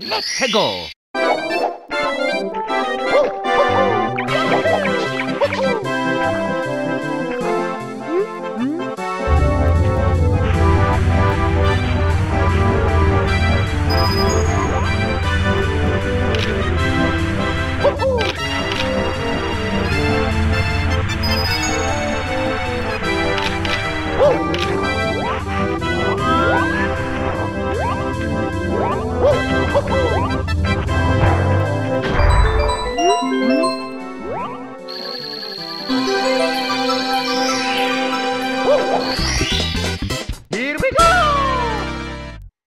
Let's go! Here we go!